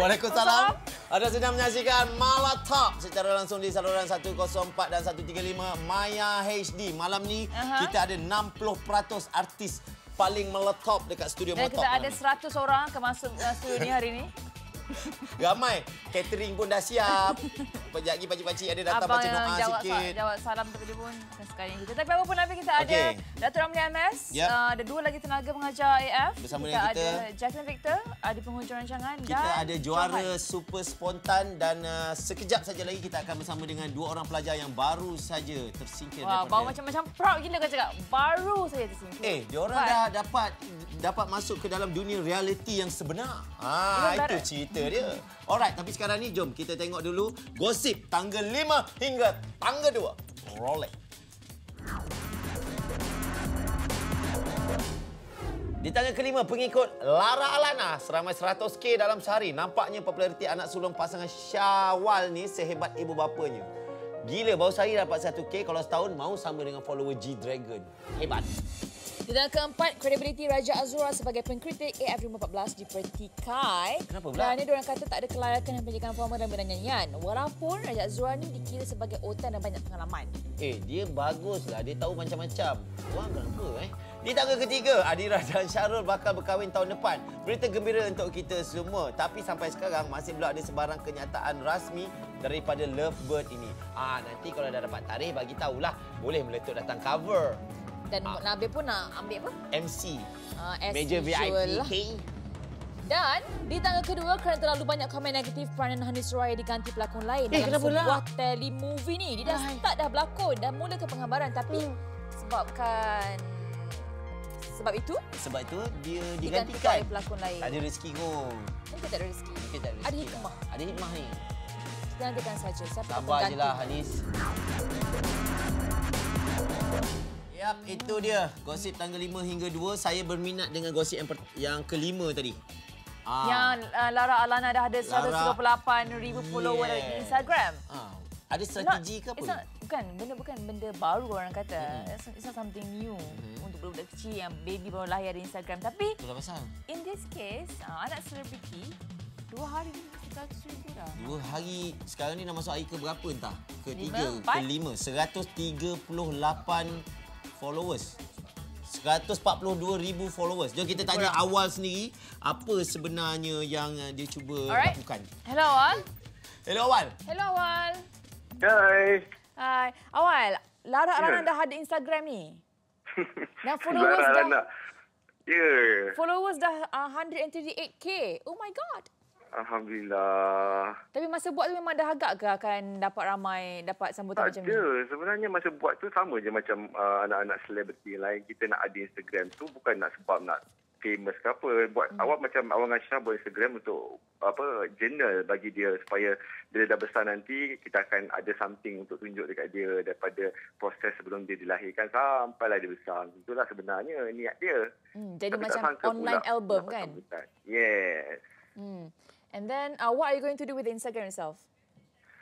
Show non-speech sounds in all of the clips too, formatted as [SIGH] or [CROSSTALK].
Waalaikumsalam. Anda sedang menyaksikan Mala Top secara langsung di saluran 104 dan 135 Maya HD. Malam ni Aha. kita ada 60% artis paling meletop dekat studio Dan Motop. kita ada malam ni. 100 orang akan masuk uh, studio ni hari ni. [LAUGHS] Ramai. Catering pun dah siap. Sekejap lagi pakcik-pakcik ada datang Abang baca doa jawab, sikit. jawab salam daripada pun sekali kita. Tapi apapun Nabi kita ada Okey. Datuk Ramli MS, Yep. uh, ada dua lagi tenaga pengajar AF. Bersama kita dengan kita. ada Jacqueline Victor, ada penghujung rancangan Kita dan ada juara Johan. super spontan dan uh, sekejap saja lagi kita akan bersama dengan dua orang pelajar yang baru saja tersingkir Wah, daripada bau macam-macam proud gila kau cakap. Baru saya tersingkir. Eh, diorang dah dapat dapat masuk ke dalam dunia realiti yang sebenar. Ah, itu cerita dia. Alright, tapi sekarang ni jom kita tengok dulu gosip tanggal 5 hingga tanggal 2. Rolex. Di tanggal kelima, pengikut Lara Alana seramai 100k dalam sehari. Nampaknya populariti anak sulung pasangan Syawal ni sehebat ibu bapanya. Gila, baru sehari dapat 1k. Kalau setahun, mau sama dengan follower G-Dragon. Hebat. Di keempat, kredibiliti Raja Azura sebagai pengkritik AF514 dipertikai. Kenapa pula? Kerana diorang kata tak ada kelayakan dalam pendidikan formal dan bidang nyanyian. Walaupun Raja Azura ni dikira sebagai otan dan banyak pengalaman. Eh, dia baguslah. Dia tahu macam-macam. Wang kenapa eh? Di tangga ketiga, Adira dan Syarul bakal berkahwin tahun depan. Berita gembira untuk kita semua. Tapi sampai sekarang masih belum ada sebarang kenyataan rasmi daripada Lovebird ini. Ah, nanti kalau dah dapat tarikh bagi tahulah. Boleh meletup datang cover. Dan Ah. Nabil pun nak ambil apa? MC. Uh, as Meja usual VIP. lah. Dan di tangga kedua kerana terlalu banyak komen negatif peranan Hanis Suraya diganti pelakon lain Eh, dalam sebuah telemovie ni. Dia dah Ai. start dah berlakon dan mula ke penggambaran tapi Hmm. sebabkan sebab itu Sebab itu dia digantikan digantikan. oleh pelakon lain. Tak ada rezeki kot. Mungkin tak ada rezeki. Mungkin tak ada rezeki Ada lah. hikmah. Ada hikmah ni. Kita nantikan saja siapa Sabar je lah Hanis. Yap, itu dia. Gosip tanggal 5 hingga 2. Saya berminat dengan gosip yang, per- yang kelima tadi. Ah. Yang uh, Lara Alana dah ada Lara- 138,000 follower Yes. di Instagram. Ah. Ada Not- strategi ke apa? not- bukan, benda bukan benda baru orang kata. It's, not- it's not something new Mm-hmm. untuk budak-budak kecil yang baby baru lahir ada Instagram. Tapi Itulah pasal. in this case, uh, anak selebriti dua hari ni 100 ribu dah. Dua hari, sekarang ni dah masuk hari ke berapa entah? Ke Lima, tiga, empat? ke lima. 138 followers. 142 ribu followers. Jom kita tanya awal sendiri, apa sebenarnya yang dia cuba Alright. lakukan. Hello Awal. Hello Awal. Hello Awal. Hai. Hai. Awal, Lara Alana Ya. dah ada Instagram ni. [LAUGHS] Dan followers Lara dah. Ya. followers dah uh, 138k. Oh my god. Alhamdulillah. Tapi masa buat tu memang dah agak ke akan dapat ramai dapat sambutan Tak macam ni? ada. Sebenarnya masa buat tu sama je macam uh, anak-anak selebriti lain. Kita nak ada Instagram tu bukan nak sebab nak famous ke apa. Buat Hmm. awak macam awak dengan Syah buat Instagram untuk apa journal bagi dia supaya bila dah besar nanti kita akan ada something untuk tunjuk dekat dia daripada proses sebelum dia dilahirkan sampailah dia besar. Itulah sebenarnya niat dia. Hmm, jadi Tapi macam online pula album kan? sambutan. Yes. Hmm. And then uh, what are you going to do with Instagram yourself?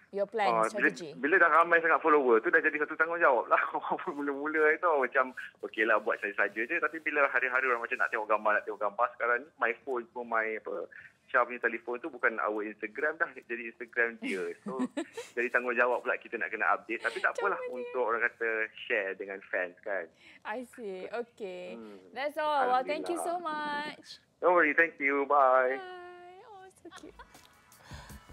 Your plan, bila, strategy. bila dah ramai sangat follower tu dah jadi satu tanggungjawab lah. [LAUGHS] Mula-mula itu macam okey lah buat saja-saja je. Tapi bila hari-hari orang macam nak tengok gambar, nak tengok gambar sekarang ni, my phone pun my apa, Syah punya telefon tu bukan our Instagram dah. Jadi Instagram dia. So, [LAUGHS] jadi tanggungjawab pula kita nak kena update. Tapi tak apalah untuk orang kata share dengan fans kan. I see. Okay. Hmm. That's all. Well, thank you so much. Don't worry, thank you. Bye. Bye.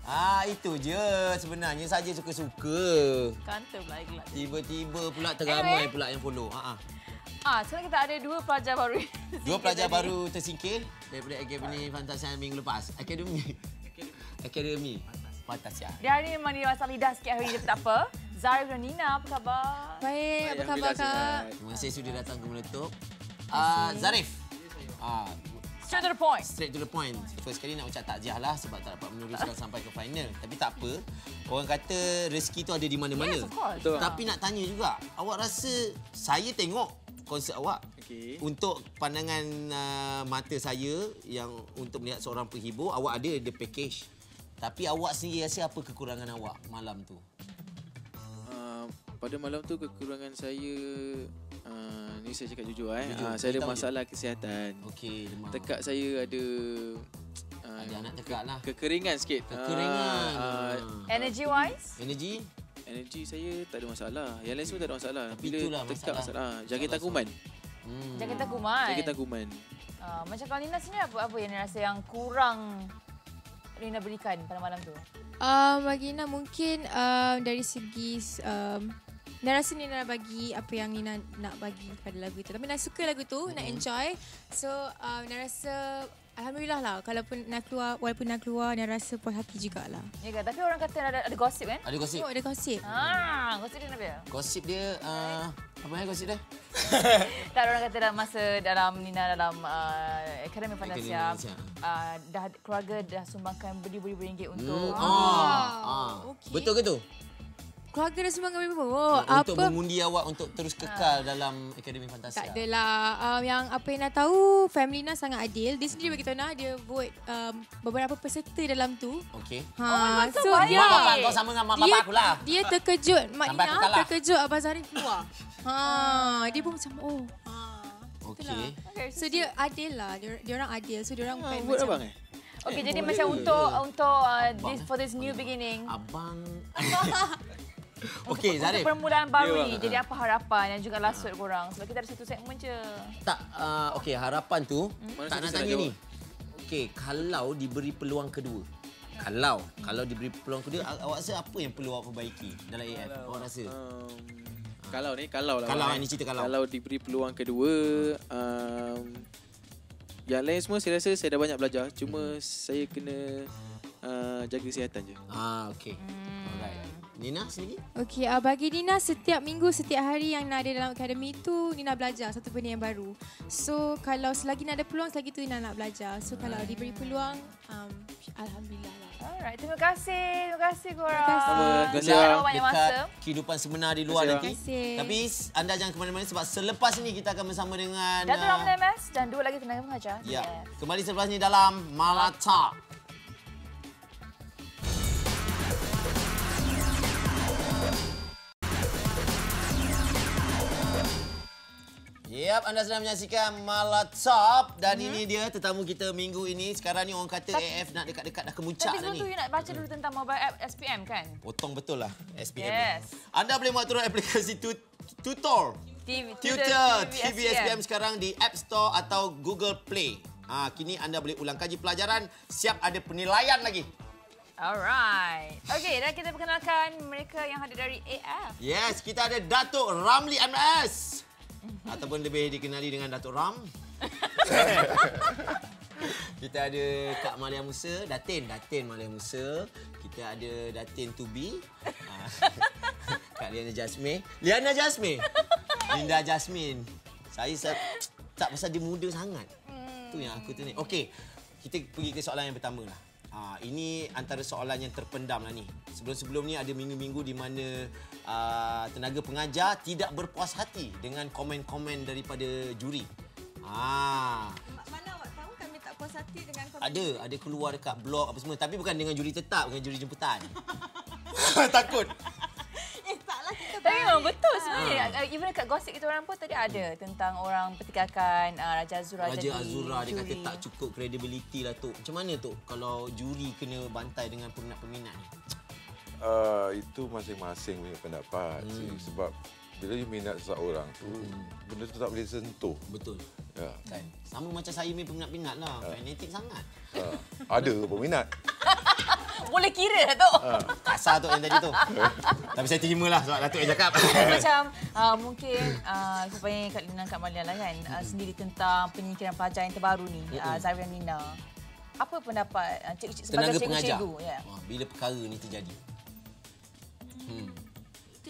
Ah, itu je sebenarnya saja suka-suka. Kanta pula gelap. Tiba-tiba pula teramai Anyway. pula yang follow. Ha ah. Ah, sekarang kita ada dua pelajar baru. [LAUGHS] Dua pelajar baru tersingkir daripada Akademi Fantasia minggu lepas. Akademi. Akademi. Fantasia. Dia hari ni memang dia masalah lidah sikit hari ni tak apa. Zarif dan Nina, apa khabar? Baik, apa khabar Kak? Terima kasih sudah datang ke Meletup. Ah, Zarif. Ah, Straight to the point. straight to the point. First kali nak ucap takziah lah sebab tak dapat meneruskan sampai ke final. Tapi tak apa. Orang kata rezeki tu ada di mana-mana. Yes, of course. Betul. Tapi nak tanya juga, awak rasa saya tengok konsert awak Okey. untuk pandangan uh, mata saya yang untuk melihat seorang penghibur, awak ada the package. Tapi awak sendiri rasa apa kekurangan awak malam tu? Uh, pada malam tu kekurangan saya uh, ni saya cakap jujur eh. Jujur, Uh, saya ada beritahu je. masalah kesihatan. Okey, demam. Tekak saya ada uh, Ada anak tekak lah. kekeringan sikit. Kekeringan. Ah, ah, Energy wise? Energy? energi saya tak ada masalah. Yang lain semua tak ada masalah. Tapi Bila itulah tekak masalah. masalah. Ah, Jangkitan Masalah kuman. Hmm. Jangkitan kuman. Jangkitan kuman. Uh, macam kalau Nina sendiri apa, apa yang rasa yang kurang Nina berikan pada malam tu? Um, bagi Nina mungkin um, dari segi um, Nina rasa Nina nak bagi apa yang Nina nak bagi pada lagu itu. Tapi Nina suka lagu tu, mm-hmm. nak enjoy. So um, Nina rasa Alhamdulillah lah kalaupun nak keluar walaupun nak keluar Nina rasa puas hati jugalah. Ya kan? Tapi orang kata ada, ada gosip kan? Ada gosip? Tengok ada gosip. Ah, gosip dia kenapa? ya? Gosip dia, uh, apa yang gosip dia? [LAUGHS] Tak ada orang kata dalam masa dalam Nina dalam uh, Akademi Fantasia Fantasia. uh, dah keluarga dah sumbangkan beribu-ribu ringgit untuk Hmm. Ah. ah. okey. Betul ke tu? Keluarga dah sumbangkan berapa? Oh, untuk apa? mengundi awak untuk terus kekal dalam Akademi Fantasia. Tak adalah. Um, yang apa yang nak tahu, family Nina sangat adil. Dia sendiri bagi tahu Nina, dia vote um, beberapa peserta dalam tu. Okey. Ha, so so dia Mak bapak kau sama dengan mak bapak aku lah. Dia terkejut Mak Sampai Nina kalah. terkejut Abang Zahrin keluar. Ha, dia pun macam oh. Ha. Okey. Okay, So dia adil lah. Dia, dia orang adil. So dia orang Ah, bukan buat macam abang eh? Okay, jadi boleh. macam untuk untuk uh, this, for this new beginning. Abang. [LAUGHS] [LAUGHS] Okey, Zarif. Untuk permulaan baru ni, bang. jadi apa harapan dan juga lasut korang? Sebab kita ada satu segmen je. Tak, uh, okey harapan tu Mana tak nak tanya ni. Okey, kalau diberi peluang kedua. Kalau kalau diberi peluang kedua, awak rasa apa yang perlu awak perbaiki dalam AF? Awak rasa? Um, kalau ni, kalau lah. Kalau, abang, ni cerita kalau. Kalau diberi peluang kedua, um, yang lain semua saya rasa saya dah banyak belajar. Cuma saya kena uh, jaga kesihatan je. Ah, okey. Alright. Nina sendiri? Okey, uh, bagi Nina setiap minggu, setiap hari yang Nina ada dalam akademi tu, Nina belajar satu benda yang baru. So, kalau selagi Nina ada peluang, selagi tu Nina nak belajar. So, kalau diberi peluang, um, Alhamdulillah lah. Alright, terima kasih. Terima kasih korang. Terima kasih. Terima kasih, Jangan Abang. banyak dekat masa. kehidupan sebenar di luar Terima nanti. kasih. Tapi anda jangan ke mana-mana sebab selepas ini kita akan bersama dengan Datuk ah, Rahman MS dan dua lagi tenaga pengajar. Ya. Yes. Kembali selepas ini dalam Malata. Yap, anda sedang menyaksikan Malatop dan Mhm. ini dia tetamu kita minggu ini. Sekarang ni orang kata AF nak dekat-dekat dah kemuncak Tapi dah sebelum ni. tu you nak baca dulu tentang mobile app SPM kan? Potong betul lah SPM. Yes. Anda boleh muat turun aplikasi tu Tutor. TV, Tutor TV SPM sekarang di App Store atau Google Play. Ha, kini anda boleh ulang kaji pelajaran, siap ada penilaian lagi. Alright. Okay, dan kita perkenalkan mereka yang hadir dari AF. Yes, kita ada Datuk Ramli MS. Ataupun lebih dikenali dengan Datuk Ram. [LAUGHS] kita ada Kak Malia Musa, Datin, Datin Malia Musa. Kita ada Datin Tubi. Ah, [LAUGHS] Kak Liana Jasmine. Liana Jasmine. Linda Jasmine. Saya, saya tak pasal dia muda sangat. Tu yang aku tu ni. Okey, kita pergi ke soalan yang pertama lah. Ha, ini antara soalan yang terpendam lah ni. Sebelum-sebelum ni ada minggu-minggu di mana uh, tenaga pengajar tidak berpuas hati dengan komen-komen daripada juri. Ha, Mana awak tahu kami tak puas hati dengan komen ada, ada keluar dekat blog apa semua. Tapi bukan dengan juri tetap, dengan juri jemputan. [LAUGHS] Takut. Tapi memang betul Ah. sebenarnya. Uh, Even dekat gosip kita orang pun tadi ada tentang orang pertikakan uh, Raja Azura Raja jadi Azura dia kata juri. tak cukup kredibiliti lah tu. Macam mana tu kalau juri kena bantai dengan peminat-peminat ni? Uh, itu masing-masing punya pendapat hmm. sebab bila you minat seseorang tu benda tu tak boleh sentuh Betul. ya Kan? Sama macam saya punya peminat-peminat lah. Fanatik sangat. uh, ada peminat [LAUGHS] Boleh kira lah tu. Kasar tu yang tadi tu. [LAUGHS] Tapi saya terima lah sebab Datuk yang cakap. [LAUGHS] Macam uh, mungkin uh, supaya Kak Lina Kak Malia lah kan uh, sendiri tentang penyingkiran pelajar yang terbaru ni uh, Zahra dan Nina. Apa pendapat uh, cikgu sebagai Tenaga pengajar. cikgu-cikgu? Ya. Wah, bila perkara ni terjadi? Hmm.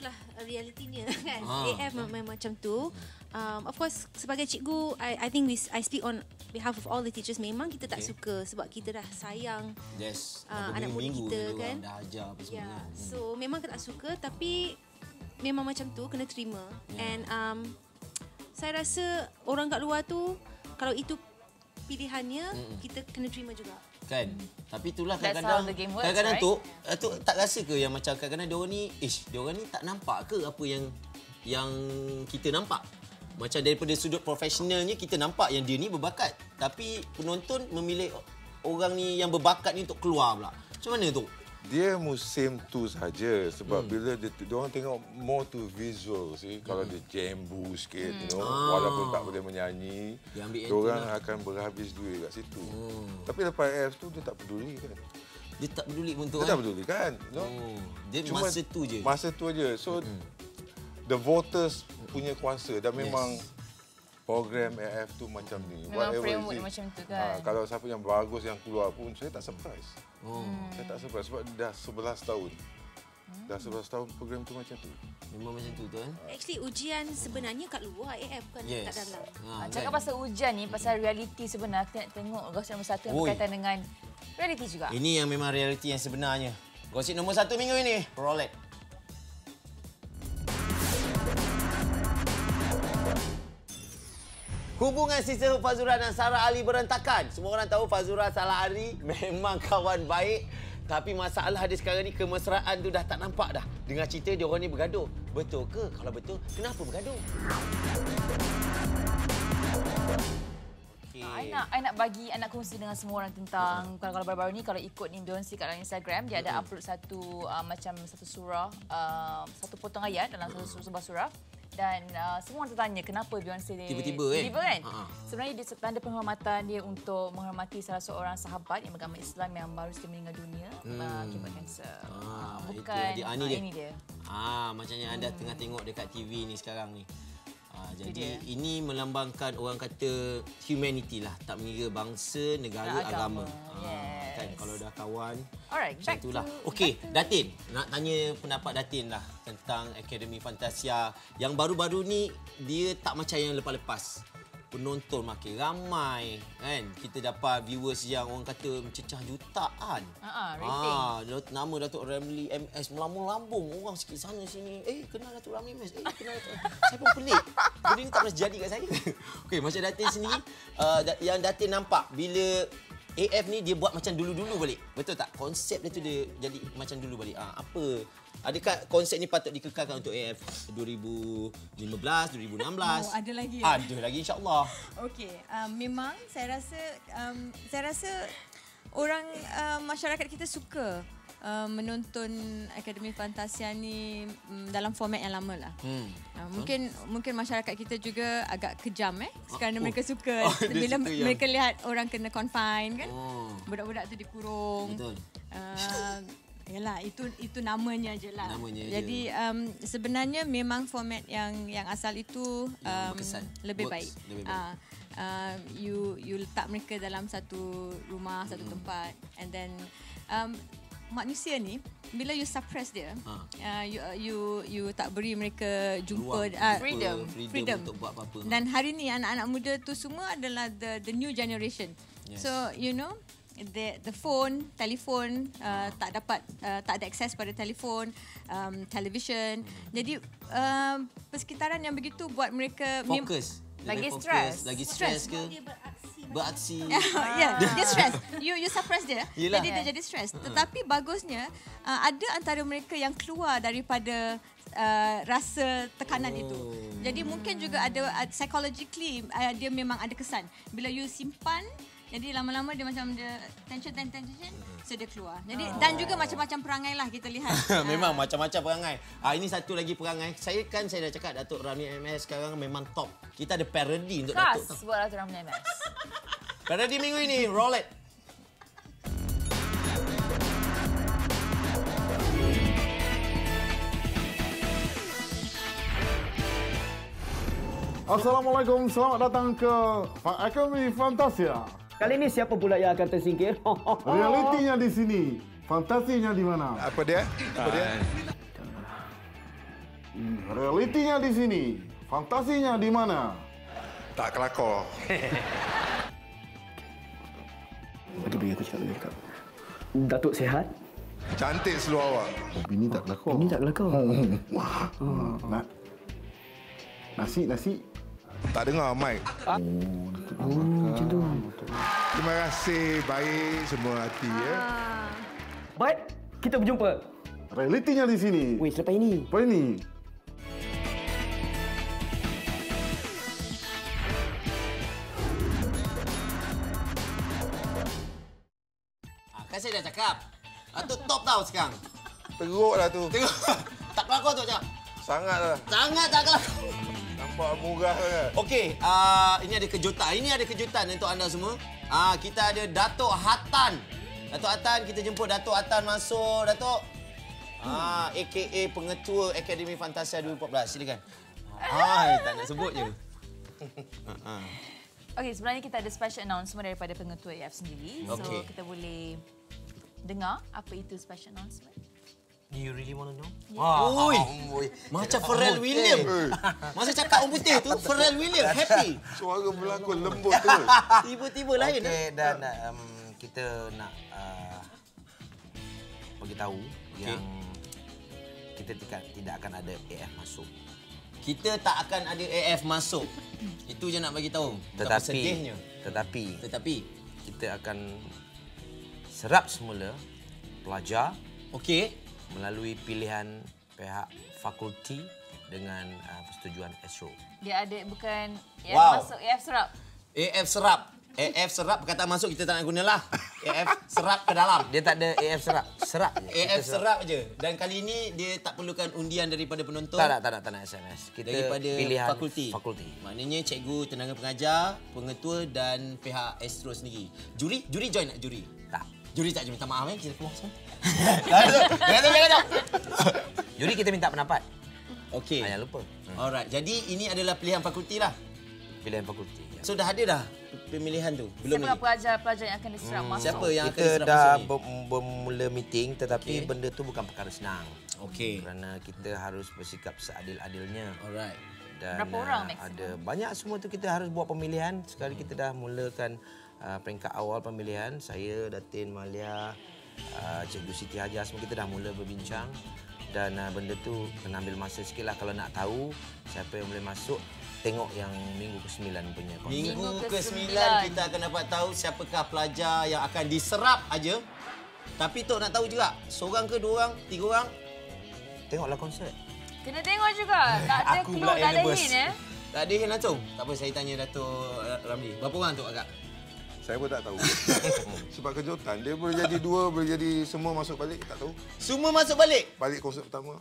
Itulah realitinya [LAUGHS] kan. Ah. AF memang macam tu. Um, of course sebagai cikgu I I think we I speak on behalf of all the teachers memang kita tak Okay. suka sebab kita dah sayang Yes. Dah anak muda berminggu-minggu kita, kan? Dah ajar apa semua. yeah. so memang kita tak suka tapi memang macam tu kena terima. Ya. And um saya rasa orang kat luar tu kalau itu pilihannya Mm-mm. kita kena terima juga. Kan? Tapi itulah kadang-kadang kadang-kadang right? tu eh, tu tak rasa ke yang macam kadang-kadang dia orang ni ish dia orang ni tak nampak ke apa yang yang kita nampak? Macam daripada sudut profesionalnya kita nampak yang dia ni berbakat. Tapi penonton memilih orang ni yang berbakat ni untuk keluar pula? Macam mana tu? Dia musim tu saja sebab hmm. bila dia, dia orang tengok more to visual sih. Hmm. Kalau dia jambu sikit, hmm. you know, Ah. walaupun tak boleh menyanyi, Dia orang lah. akan berhabis duit kat situ. Hmm. Tapi lepas AF tu dia tak peduli kan. Dia tak peduli pun tu. Dia eh? tak peduli kan. You know? Oh, dia masa tu je. Masa tu aja. So the voters punya kuasa dan memang program AF tu macam ni. Memang Whatever framework macam tu Ah, kan. kalau siapa yang bagus yang keluar pun saya tak surprise. Oh, Saya tak surprise sebab dah 11 tahun. Hmm. Dah 11 tahun program tu macam tu. memang macam tu tu kan? Actually ujian sebenarnya kat luar AF bukan Yes. kat dalam. Ha, Ah, Cakap pasal ujian ni, pasal realiti sebenar, kita nak tengok gosip nombor satu yang Oi. berkaitan dengan realiti juga. Ini yang memang realiti yang sebenarnya. Gosip nombor satu minggu ini, Rolex. Hubungan sister Fazura dan Sarah Ali berantakan. Semua orang tahu Fazura Sarah Ali [LAUGHS] memang kawan baik. Tapi masalah dia sekarang ni kemesraan tu dah tak nampak dah. Dengar cerita dia orang ni bergaduh. Betul ke? Kalau betul, kenapa bergaduh? Okay. Ah, I nak, I nak bagi, I nak kongsi dengan semua orang tentang kalau kalau baru-baru ni kalau ikut ni Beyonce kat dalam Instagram dia ada upload satu uh, macam satu surah, uh, satu potong ayat dalam satu sebuah surah dan uh, semua orang tertanya kenapa Beyonce dia Tiba-tiba, eh? tiba kan Ha-ha. sebenarnya dia tanda penghormatan dia untuk menghormati salah seorang sahabat yang beragama Islam yang baru saja meninggal dunia uh, akibat kanser Ah, itu bukan dia. Ah, ni ah, dia. ini dia Ah, macam yang anda tengah tengok dekat TV ni sekarang ni. Ah, jadi dia. ini melambangkan orang kata humanity lah, tak mengira bangsa, negara, Dan agama. agama. Ah, kan Yes. kalau dah kawan alright back itulah. to Okey, Datin, nak tanya pendapat Datin lah tentang Akademi Fantasia yang baru-baru ni dia tak macam yang lepas-lepas. Penonton makin ramai kan. Kita dapat viewers yang orang kata mencecah jutaan. Ha, rating. Ah, Dot- nama Datuk Ramli MS melambung-lambung. Orang sikit sana sini. Eh, kenal Datuk Ramli MS. Eh, kenal Datuk. [LAUGHS] Saya pun pelik. Benda ni tak pernah jadi kat saya. [LAUGHS] Okey, macam Datin sendiri, uh, yang Datin nampak bila AF ni dia buat macam dulu-dulu balik. Betul tak? Konsep dia tu dia jadi macam dulu balik. Ah, apa? Adakah konsep ni patut dikekalkan untuk AF 2015, 2016? Oh, ada lagi ya? Ada lagi insya-Allah. Okey, um, memang saya rasa um, saya rasa orang uh, masyarakat kita suka uh, menonton Akademi Fantasia ni um, dalam format yang lama lah. Hmm. Uh, mungkin mungkin masyarakat kita juga agak kejam eh kerana oh. mereka suka [LAUGHS] Oh, bila suka yang- mereka lihat orang kena confine kan. Oh. Budak-budak tu dikurung. Betul. Uh, Yalah itu itu namanya je lah. Namanya je. Jadi um, sebenarnya memang format yang yang asal itu Yang um, berkesan. lebih Works baik. lebih baik. Ah, uh, you you letak mereka dalam satu rumah, satu Hmm. tempat and then um, manusia ni bila you suppress dia, Ha. uh, you you you tak beri mereka jumpa Ruang, ah, freedom, freedom, freedom untuk buat apa-apa. Dan hari ni anak-anak muda tu semua adalah the the new generation. Yes. So you know the the phone, telefon uh, tak dapat uh, tak ada akses pada telefon, um, television. Jadi um, persekitaran yang begitu buat mereka Fokus. Lagi Lebih stres. fokus, Lagi stres ke? Beraksi. Beraksi. [LAUGHS] ya, [LAUGHS] dia stress. You you suppress dia. Yelah. Jadi dia jadi stress. Tetapi bagusnya uh, ada antara mereka yang keluar daripada uh, rasa tekanan Oh. itu. Jadi mungkin juga ada uh, psychologically uh, dia memang ada kesan. Bila you simpan jadi lama-lama dia macam dia tension tension tension so dia keluar. Jadi dan juga macam-macam perangai lah kita lihat. [LAUGHS] memang Ah. macam-macam perangai. Ah ini satu lagi perangai. Saya kan saya dah cakap Datuk Rami MS sekarang memang top. Kita ada parody untuk Khas Datuk. buat Datuk Ramli MS. [LAUGHS] Parody minggu ini Roll it. Assalamualaikum, selamat datang ke Akademi Fantasia. Kali ini siapa pula yang akan tersingkir? [LAUGHS] Realitinya di sini, fantasinya di mana? Apa dia? Apa dia? Realitinya di sini, fantasinya di mana? Tak kelakar. Bagi bagi aku cakap, bagi cakap. Datuk sehat? Cantik seluar awak. Oh, bini tak kelakar. Ini tak kelakar. [LAUGHS] Wah. Na nasi, nasi. Tak dengar mic. Oh, macam tu. Terima kasih. Baik semua hati ya. Baik, kita berjumpa. Realitinya di sini. Weh, selepas ini. Apa ini? saya dah cakap. Atuk top tau sekarang. Teruk lah tu. Tengok. tak kelakar tu cakap. Sangat lah. Sangat tak kelakar. Nampak murah sangat. Okey, uh, ini ada kejutan. Ini ada kejutan untuk anda semua. Uh, kita ada Datuk Hatan. Datuk Hatan, kita jemput Datuk Hatan masuk. Datuk. Ah, AKA Pengetua Akademi Fantasia 2014. Silakan. Hai, tak nak sebut je. Ah, [LAUGHS] ah. Okey, sebenarnya kita ada special announcement daripada pengetua AF sendiri. So kita boleh dengar apa itu special announcement. Do you really want to know? Ah, Ui, oi. macam Pharrell Williams. Masa cakap orang putih tu, Pharrell Williams. Happy. Suara berlakon lembut tu. Tiba-tiba lain. Okey, eh? dan um, kita nak uh, bagi tahu okay. yang kita tidak tidak akan ada AF masuk. Kita tak akan ada AF masuk. Itu je nak bagi tahu. Tetapi sedihnya. tetapi Tetapi, kita akan serap semula pelajar okey. Melalui pilihan pihak fakulti dengan uh, persetujuan ASRO. Dia ada bukan AF Wow. masuk AF serap. AF serap. AF serap perkataan masuk kita tak nak gunalah. AF serap ke dalam. Dia tak ada AF serap, serap je. AF Kita serap je. Dan kali ini dia tak perlukan undian daripada penonton. Tak nak, tak nak, tak nak SMS. Kita daripada pilihan fakulti. fakulti. Maknanya cikgu, tenaga pengajar, pengetua dan pihak Astro sendiri. Juri, juri join tak juri? Tak. Juri tak minta maaf eh. Kita keluar semua. [LAUGHS] Juri kita minta pendapat. Okey. Ah, Jangan lupa. Alright, jadi ini adalah pilihan fakulti lah. Pilihan fakulti. Ya. So dah ada dah pemilihan tu? Belum Siapa lagi? pelajar-pelajar yang akan diserap Hmm, masuk? Siapa yang akan kita diserap dah masuk ni? ber- bermula meeting tetapi Okey. benda tu bukan perkara senang. Okey. Kerana kita harus bersikap seadil-adilnya. Alright. Dan Berapa orang ah, maksimum? ada banyak semua tu kita harus buat pemilihan. Sekali kita dah mulakan uh, peringkat awal pemilihan, saya Datin Malia, uh, Cikgu Siti Hajar semua kita dah mula berbincang dan uh, benda tu kena ambil masa sikit lah kalau nak tahu siapa yang boleh masuk tengok yang minggu ke-9 punya konsert. Minggu Minggu ke-9 ke-9. kita akan dapat tahu siapakah pelajar yang akan diserap aja. Tapi Tok nak tahu juga, seorang ke dua orang, tiga orang? Tengoklah konsert. Kena tengok juga. Tak ada clue, tak ada hint eh. Tak ada hint langsung? Tak apa, saya tanya Dato' Ramli. Berapa orang Tok agak? Saya pun tak tahu. [LAUGHS] Sebab kejutan. Dia boleh jadi dua, boleh jadi semua masuk balik. Tak tahu. Semua masuk balik? Balik konsert pertama.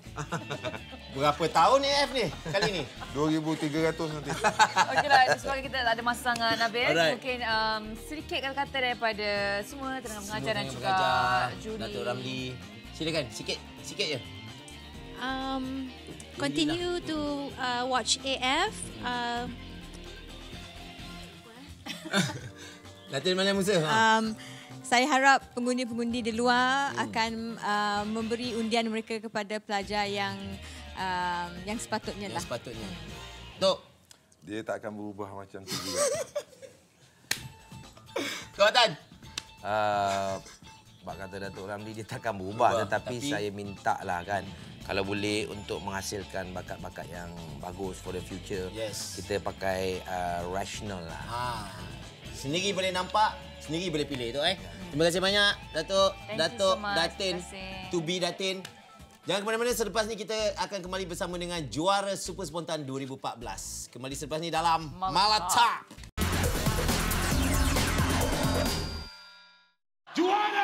[LAUGHS] Berapa tahun AF ni kali ni? 2,300 nanti. [LAUGHS] Okeylah, sebagai kita tak ada masa sangat Nabil, Alright. mungkin um, sedikit kata-kata daripada semua tenaga pengajar dan juga pengajar, juri. Dato' Ramli. Silakan, sikit. Sikit je. Um, continue to uh, watch AF. Uh, Datin Malia Musa. Ha. Um, saya harap pengundi-pengundi di luar akan uh, memberi undian mereka kepada pelajar yang um, yang sepatutnya Yang lah. sepatutnya. Tok, Dia tak akan berubah macam tu juga. [LAUGHS] Kawatan. Uh, Bak kata Datuk Ramli dia takkan berubah Berubah, tetapi, tapi- saya minta lah kan kalau boleh untuk menghasilkan bakat-bakat yang bagus for the future Yes. kita pakai uh, rational lah. Ha. Sendiri boleh nampak, sendiri boleh pilih tu eh. Terima kasih banyak Datuk, Thank Datuk, so much. Datin, to be Datin. Jangan ke mana-mana selepas ni kita akan kembali bersama dengan juara Super Spontan 2014. Kembali selepas ni dalam Malata. Malata. Juara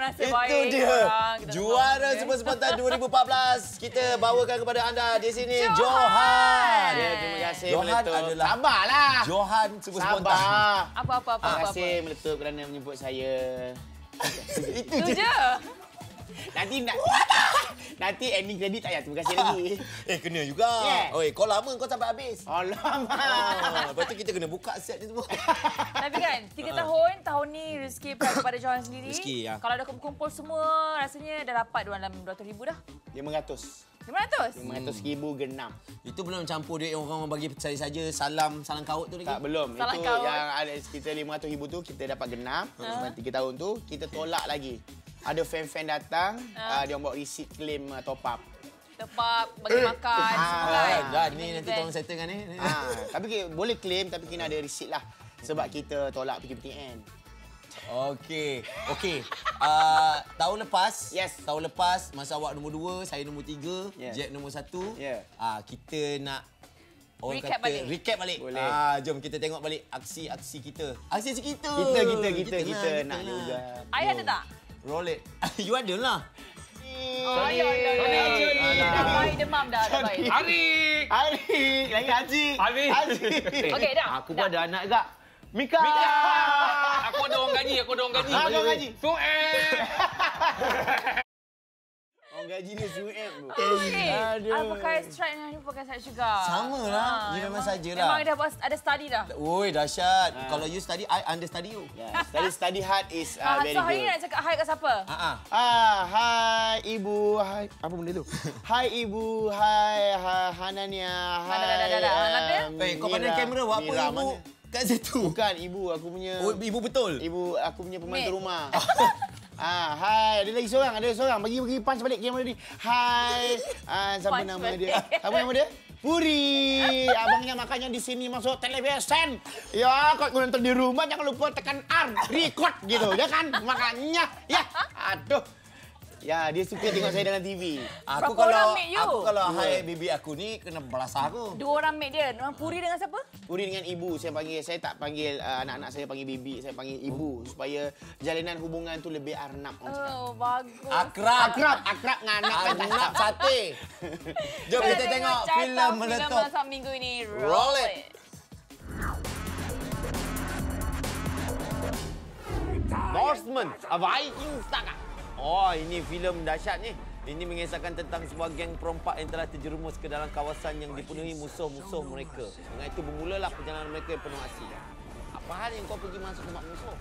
nasib Itu baik dia. korang. Kita Juara Super. Spontan 2014. Kita bawakan kepada anda di sini Johan. Johan. Ya, terima kasih Johan meletup. adalah Sabarlah. Johan Super Spontan. Sabar. Apa apa apa Terima apa. kasih meletup kerana menyebut saya. Itu Itu je. je. [LAUGHS] Nanti nak Nanti ending kredit tak payah. Terima kasih lagi. [LAUGHS] Eh, kena juga. Yeah. Oi, kau lama kau sampai habis. Alamak. Ah, lepas tu kita kena buka set ni semua. [LAUGHS] Tapi kan, tiga tahun, tahun ni rezeki kepada Johan sendiri. Rezeki, ya. Kalau dah kumpul-kumpul semua, rasanya dah dapat dalam RM200,000 dah. RM500. 500? 500 ribu genam. Itu belum campur duit yang orang bagi saya saja salam salam kaut tu lagi. Tak, belum. Salah itu kau. yang ada sekitar 500 ribu tu kita dapat genap. Selama 3 tahun tu kita tolak lagi. Ada fan-fan datang, uh. dia orang bawa receipt claim uh, top up. Tepat, bagi makan, semua Ah, kan. Dah ni Event. nanti tolong settlekan ni. ha, tapi kita, boleh claim tapi kena ada receipt lah. Sebab kita tolak PKPTN. Okey. Okey. Uh, tahun lepas, Yes. tahun lepas masa awak nombor dua, saya nombor tiga, Yes. Jack nombor satu. Yeah. Ah, kita nak orang Recap kata balik. recap balik. Boleh. Ah, jom kita tengok balik aksi-aksi kita. Aksi-aksi kita. Kita, kita, kita, kita, lah, nak lah. juga. Ayah ada tak? Roll [LAUGHS] it. you ada lah. Oh, ayah ada. Dah baik demam dah, dah baik. Arik! Arik! Lagi Haji! Arik. Haji! Okey, dah. Aku pun ada anak juga. Mika! [LAUGHS] Aku ada orang gaji, aku ada orang gaji. Ah, ada orang gaji. So eh. [LAUGHS] Orang gaji dia suem tu. Okey. Aduh. Ah, pakai stripe ni pakai stripe juga. Sama lah. Ah, Dia memang memang- sajalah. Memang dah buat- ada study dah. Oi, dahsyat. Kalau you study, I understudy you. Yeah, study study hard is uh, Ah, very so hari ni good. nak cakap hi kat siapa? Ah, ah. Ah, hai ibu, hai apa benda tu? hai ibu, hai ha, Hanania, hai. Dah, dah, dah, ah? Eh, kau pandang kamera buat apa ibu? mana? Kat situ. Bukan ibu, aku punya Oh, ibu betul. ibu aku punya pembantu rumah. [LAUGHS] Ah, hai, ada lagi seorang, ada seorang. Bagi bagi punch balik kamera ni. Hai, ah, siapa Punch nama balik. dia? Apa nama dia? Puri. Abangnya makannya di sini masuk televisen. Ya, kau nonton di rumah jangan lupa tekan R, record gitu, ya kan? Makanya, ya. Aduh. Ya, dia suka tengok saya dalam TV. Aku Berapa kalau aku kalau hai bibi aku ni kena belasah aku. Dua orang mate dia. Orang Puri dengan siapa? Puri dengan ibu saya panggil saya tak panggil uh, anak-anak saya panggil bibi saya panggil ibu supaya jalinan hubungan tu lebih arnab orang cakap. Oh, bagus. Akrab. Akrab, akrab dengan anak kan tak Anak sate. [LAUGHS] Jom kita tengok filem meletup. Filem minggu ini. Roll Roll it. it. Norseman, Viking Saga. Oh, ini filem dahsyat ni. Ini mengisahkan tentang sebuah geng perompak yang telah terjerumus ke dalam kawasan yang dipenuhi musuh-musuh mereka. Dengan itu bermulalah perjalanan mereka yang penuh aksi. Apa hal yang kau pergi masuk tempat musuh?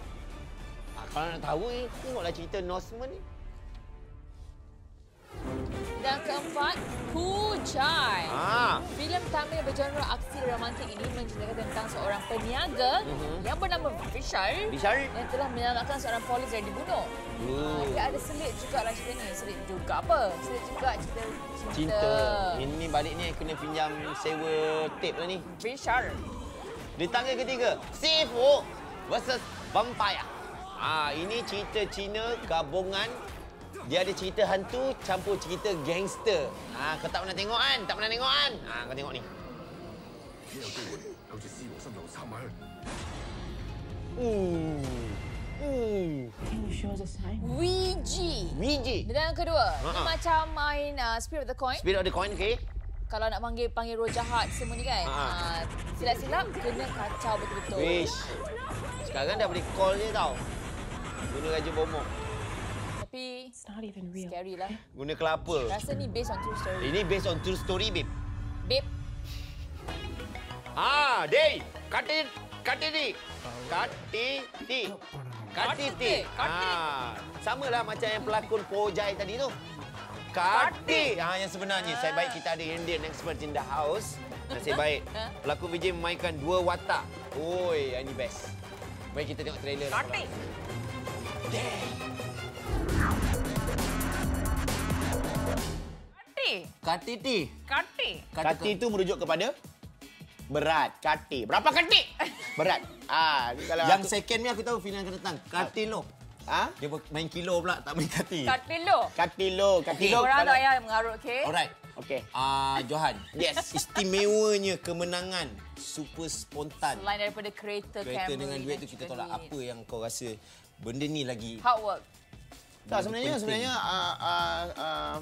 Ah, kalau nak tahu, tengoklah cerita Norseman ni. Dan keempat, Pujai. Ah. Filem Tamil bergenre aksi romantik ini menceritakan tentang seorang peniaga yang bernama Vishal Vishal? yang telah menyelamatkan seorang polis yang dibunuh. Uh. dia ada selit juga lah cerita ni. Selit juga apa? Selit juga cerita cinta. Cinta. Ini balik ni kena pinjam sewa tape lah ni. Vishal. Di tangga ketiga, Sifu versus Vampire. Ah, ini cerita Cina gabungan. Dia ada cerita hantu campur cerita gangster. Ah, kau tak pernah tengok kan? Tak pernah tengok kan? Ah, kau tengok ni. Uh. Uh. Ouija. Ouija. Dan yang kedua, ni Ha-ha. macam main uh, Spirit of the Coin. Spirit of the coin, okay? Kalau nak panggil panggil roh jahat semua ni kan. Ha-ha. Uh, silap-silap kena kacau betul-betul. Wish. Sekarang dah boleh call je tau. Guna Raja Bomok. Tapi scary lah. Guna kelapa. Rasa ni based on true story. Ini based on true story, babe. Babe, Ah, Dey. Kati kati di. Kati di. Kati di. Ah, samalah macam yang pelakon Pojai tadi tu. Kati. Ah, yang sebenarnya saya baik kita ada Indian expert in the house. Nasib [LAUGHS] baik. Pelakon Vijay memainkan dua watak. Oi, yang ni best. Baik kita tengok trailer. Kati. Kati. Kati ti. Kati. Kati itu merujuk kepada berat. Kati. Berapa kati? Berat. Ah, kalau Yang aku- second ni aku tahu filem akan datang. Kati lo. Ah? Dia main kilo pula tak main kati. Kati lo. Kati lo, kati Okay, lo. korang kalau- tak payah mengarut, okey? Alright. Okey. Ah, Johan. Yes. Istimewanya kemenangan super spontan. Selain daripada kereta, Kereta Camry dengan duit tu kita juga tolak. Apa yang kau rasa benda ni lagi Hard work. Tak sebenarnya penting? sebenarnya uh, uh, uh,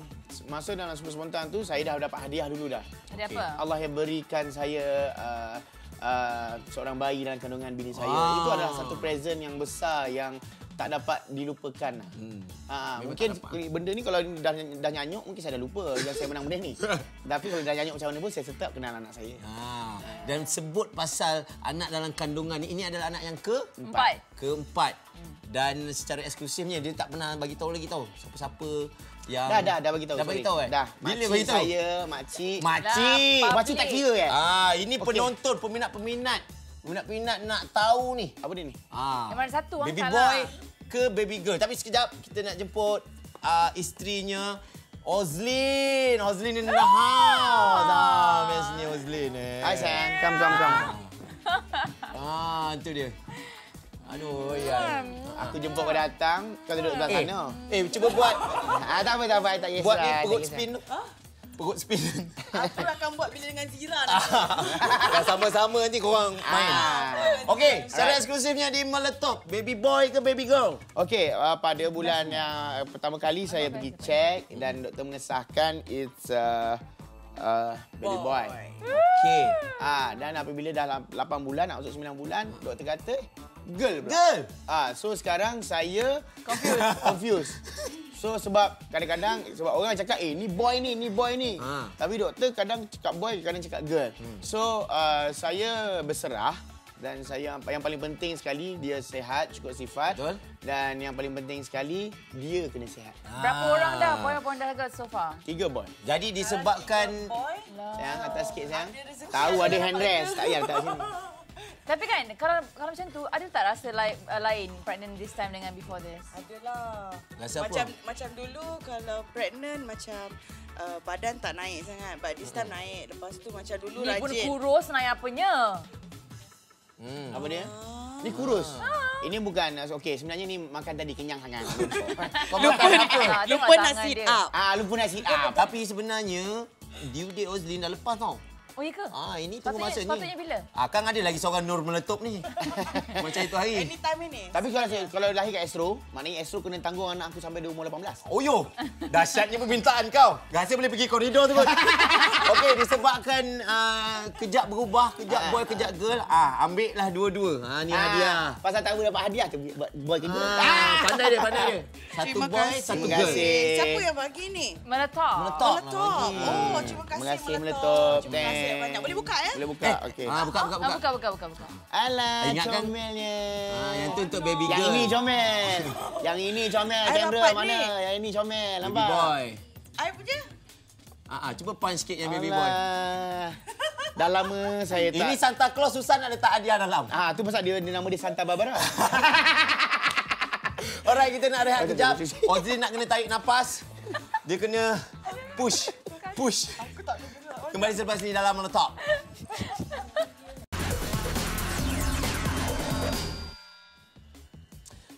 masa dalam super spontan tu saya dah dapat hadiah dulu dah. Ada apa? Allah yang berikan saya uh, uh, seorang bayi dalam kandungan bini saya. Ah. Itu adalah satu present yang besar yang tak dapat dilupakan. Hmm. Uh, mungkin benda ni kalau dah, dah nyanyuk mungkin saya dah lupa yang saya menang benda ni. [LAUGHS] Tapi kalau dah nyanyuk macam mana pun saya tetap kenal anak saya. Ah, dan sebut pasal anak dalam kandungan ni, ini adalah anak yang ke Empat. keempat. Dan secara eksklusifnya dia tak pernah bagi tahu lagi tahu siapa-siapa Yang Dah, dah, dah bagi tahu. Dah bagi tahu eh? Dah. Bila bagi tahu? Saya, makcik. Makcik. Lah, makcik tak kira eh? Ah, ini Okey. penonton, peminat-peminat. Peminat-peminat nak tahu ni. Apa dia ni? Ah. Yang mana satu Baby boy ke baby girl. Tapi sekejap kita nak jemput uh, isterinya Ozlin. Ozlin in the house. Ah, bestnya Ozlin eh. Hai sayang, come come come. Ah, tu dia. Aduh, ya. Aku jemput kau datang, kau duduk Eh, sana. eh cuba buat Ah, tak apa, tak apa, tak kisah. buat ni perut spin tu. Perut spin. Aku akan buat bila dengan Zira Dah [LAUGHS] sama-sama nanti korang main. Ah. Okey, secara eksklusifnya di Meletop. Baby boy ke baby girl? Okey, uh, pada bulan yang uh, pertama kali saya pergi cek dan doktor mengesahkan it's uh, uh, baby boy. Okey. Ah, dan apabila dah lam- 8 bulan nak masuk 9 bulan, doktor kata girl pula. Girl. Ah, so sekarang saya confused. [LAUGHS] confused. So sebab kadang-kadang sebab orang cakap eh ni boy ni, ni boy ni. Ha. Tapi doktor kadang cakap boy, kadang cakap girl. Hmm. So uh, saya berserah dan saya yang paling penting sekali dia sehat cukup sifat Betul. dan yang paling penting sekali dia kena sihat. Berapa orang dah boy apa dah got so far? Tiga boy. Jadi disebabkan Sayang atas sikit sayang. Tahu ada handrest, tak payah letak sini. Tapi kan kalau kalau macam tu ada tak rasa like, uh, lain pregnant this time dengan before this? Adalah. Rasa apa? macam macam dulu kalau pregnant macam uh, badan tak naik sangat. But this time naik. Lepas tu macam dulu Ni pun rajin. kurus naik apanya? Hmm. Apa dia? Ni kurus. Ini bukan okey sebenarnya ni makan tadi kenyang sangat. [LAUGHS] Kau makan apa? Ah, Lupa nak sit dia. up. Ah lupa nak sit up. Tapi sebenarnya due date Ozlin dah lepas tau. Oh ya ke? Ah, ini tunggu Sepatutnya- masa ni. sepatutnya bila? Ah, kan ada lagi seorang Nur meletup ni. [LAUGHS] Macam itu hari. Anytime ini. Tapi kalau saya, kalau lahir kat Astro, maknanya Astro kena tanggung anak aku sampai dia umur 18. Oh yo, dahsyatnya permintaan kau. Rasa boleh pergi koridor tu kot. [LAUGHS] Okey, disebabkan uh, kejap berubah, kejap boy, kejap girl. Ah, ambil lah dua-dua. Ha, ni hadiah. Pasal tahu dapat hadiah tu boy ke girl. Ah, pandai dia, pandai dia. [LAUGHS] Satu Terima boy, kasih. satu Terima girl. kasih. Siapa yang bagi ni? Meletak. Meletup. Meletup. Oh, terima kasih, Terima kasih Meletup. Banyak. Boleh buka ya? Boleh buka. Okey. Ah, buka, buka, Ah, buka. buka, buka, buka, buka. Alah, Ingatkan? comelnya. Ah, yang tu untuk baby Yang girl. ini comel. Yang ini comel. Kamera mana? ni. Yang ini comel. Baby Nampak? boy. I punya? Ah, ah, cuba punch sikit yang baby boy. Alah. Dah lama saya tak... Ini Santa Claus susah nak letak hadiah dalam. Ah, tu pasal dia, dia nama dia Santa Barbara. [LAUGHS] Alright, kita nak rehat kejap. Ozlin nak kena tarik nafas. Dia kena push. Push. Kembali selepas ni dalam meletak.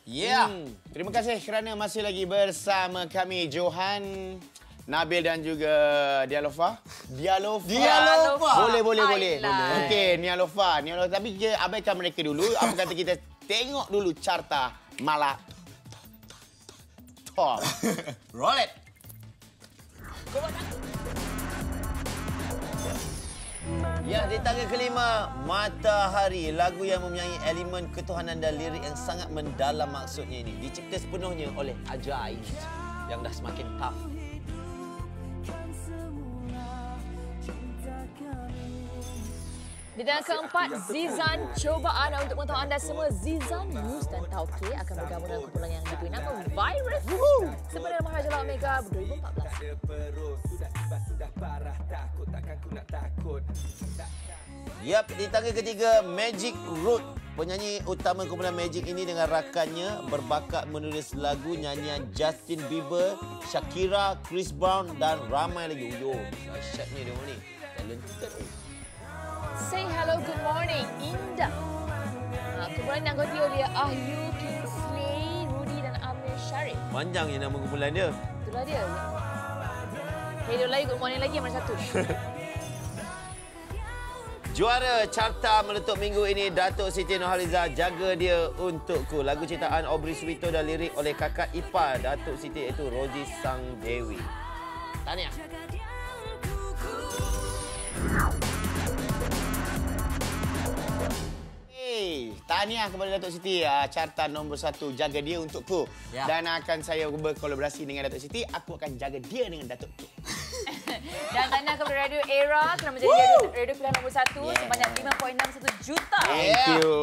Yeah. Hmm. Terima kasih kerana masih lagi bersama kami Johan, Nabil dan juga Dialova. Dialova. Dialova. Boleh, boleh, boleh. Ayolah. Okey, Nialova. Nialova. Tapi kita abaikan mereka dulu. Apa kata kita tengok dulu carta Malak Top. [LAUGHS] Roll it. Ya, di tangga kelima, Matahari. Lagu yang mempunyai elemen ketuhanan dan lirik yang sangat mendalam maksudnya ini. Dicipta sepenuhnya oleh Ajaib yang dah semakin tough. Di dalam keempat, Zizan cobaan untuk mengetahui anda semua Zizan News dan Tauke akan bergabung dalam kumpulan yang diberi nama Virus sebenarnya Maharajalah Omega 2014. Yap, di tangga ketiga, Magic Root. Penyanyi utama kumpulan Magic ini dengan rakannya berbakat menulis lagu nyanyian Justin Bieber, Shakira, Chris Brown dan ramai lagi. Yo, dahsyatnya dia ni. Talented. Say hello, good morning, Indah. Ha, kumpulan yang anggota oleh Ahyu, Kingsley, Rudy dan Amir Sharif. Panjang je nama kumpulan dia. Itulah dia. Okay, lagi good morning lagi yang mana satu? [LAUGHS] Juara carta meletup minggu ini Datuk Siti Nurhaliza jaga dia untukku. Lagu ciptaan Aubrey Suwito dan lirik oleh kakak ipar Datuk Siti iaitu Rozi Sang Dewi. Tahniah. Tahniah kepada Datuk Siti. Uh, carta nombor satu, jaga dia untukku. Ya. Dan akan saya berkolaborasi dengan Datuk Siti. Aku akan jaga dia dengan Datuk Tu. [LAUGHS] Dan tahniah kepada Radio Era kerana menjadi radio, radio pilihan nombor satu Yeah. sebanyak 5.61 juta. Thank you.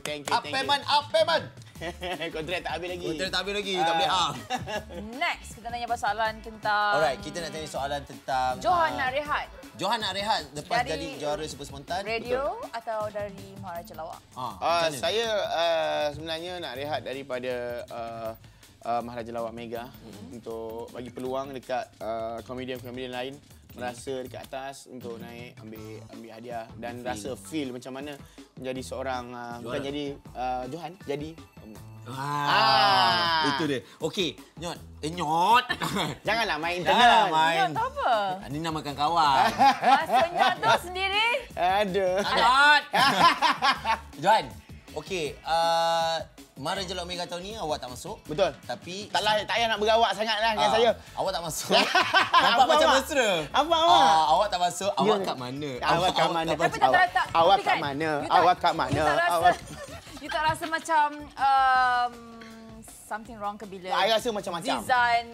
Thank you. Up thank payment, up payment. [LAUGHS] Kontrak tak habis lagi. Kontrak tak habis lagi, tak boleh ah. Next, kita tanya soalan tentang... Alright, kita nak tanya soalan tentang Johan ah, nak rehat. Johan nak rehat lepas Dari jadi juara super spontan. Radio atau dari Maharaja Lawak? Ah, Uh, macam mana? saya uh, sebenarnya nak rehat daripada uh, uh, Maharaja Lawak Mega Hmm. untuk bagi peluang dekat uh, komedian-komedian lain merasa dekat atas untuk naik ambil ambil hadiah dan Feel. rasa feel macam mana menjadi seorang uh, bukan jadi uh, Johan jadi Ah, itu dia. Okey, Nyot. Eh, Nyot. [LAUGHS] Janganlah main Janganlah internal. main. Nyot apa? Ah, Ni namakan kawan. Maksudnya tu sendiri? Ada. Nyot. [LAUGHS] Johan. Okey, uh, Mara Jelok Mega tahun ni awak tak masuk. Betul. Tapi Tak lah, tak payah nak berawak sangat lah dengan Ah, saya. Awak tak masuk. [LAUGHS] Nampak Apa macam awak? mesra. Apa awak? Ah, awak tak masuk. Awak Ya. kat mana? Awak kat mana? Tapi tak Awak- tak, awak kat kan, mana? Awak kat mana? Awak- you tak rasa macam um, something wrong ke bila I rasa macam-macam. Zizan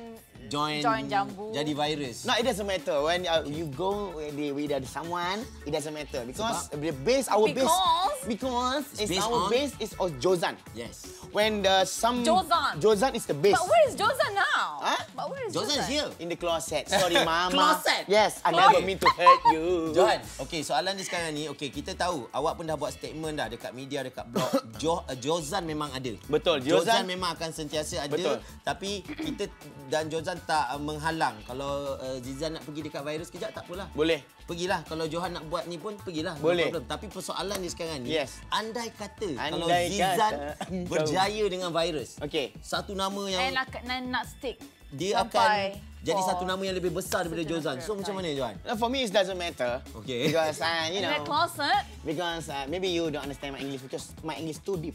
Join, join jambu. Jadi virus. No, it doesn't matter. When uh, you go with, the, with someone, it doesn't matter because the base, our base, Because? because it's our on? base is of Jozan. Yes. When the some Jozan. Jozan is the base. But where is Jozan now? Huh? But where is Jozan is here. In the closet. Sorry, [LAUGHS] mama. Closet? Yes, I Closet. never mean to hurt you. Johan, okey soalan dia sekarang ni, okey kita tahu awak pun dah buat statement dah dekat media, dekat blog. [COUGHS] jo, uh, Jozan memang ada. Betul, Jozan, Jozan- memang akan sentiasa ada. Betul. Tapi kita dan Jozan tak uh, menghalang. Kalau uh, Zizan nak pergi dekat virus kejap tak apalah. Boleh. Pergilah. Kalau Johan nak buat ni pun pergilah. No Boleh. problem. Tapi persoalan dia sekarang ni, Yes. andai kata kalau Andai Zizan [LAUGHS] kata berjaya dengan virus. Okey. Satu nama yang nak, nak, nak stick. dia sampai akan jadi satu nama yang lebih besar daripada Jozan. So macam mana Johan? For me, it doesn't matter. Okay. Because, uh, you [LAUGHS] In know, that closet, because uh, maybe you don't understand my English because my English too deep.